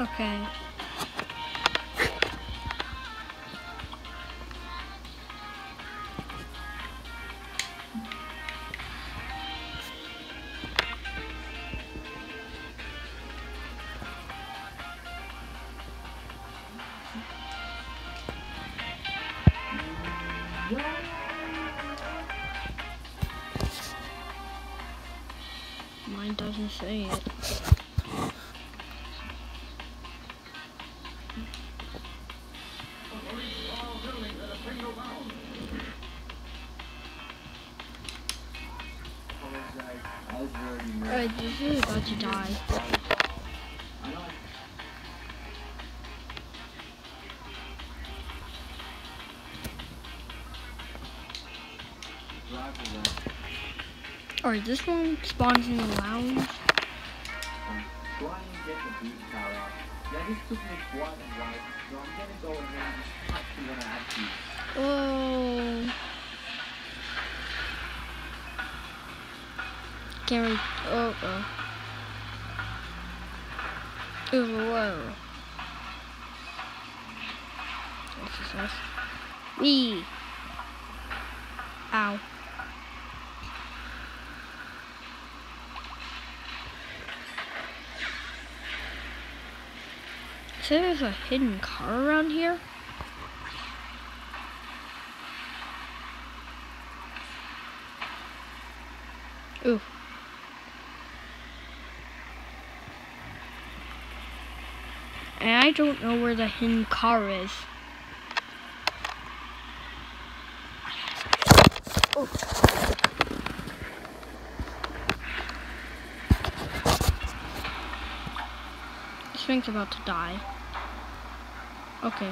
Okay. Mine doesn't say it. Alright, this is about to die. Alright, this one spawns in the lounge. While, so I'm gonna go ahead and Can't really. Oh, oh. Ooh, whoa. This is us. Wee. Ow. So there's a hidden car around here? Ooh. And I don't know where the hidden car is. Oh. This thing's about to die. Okay.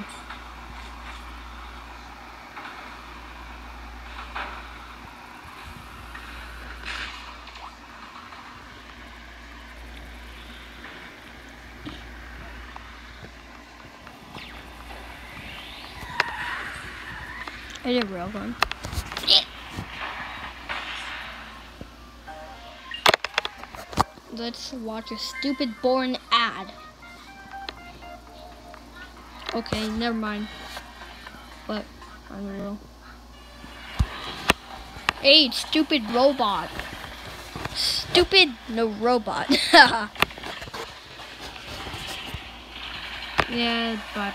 I did railgun. Let's watch a stupid boring ad. Okay, never mind. But I don't know. Hey, stupid robot. Stupid no robot. yeah, bye bye.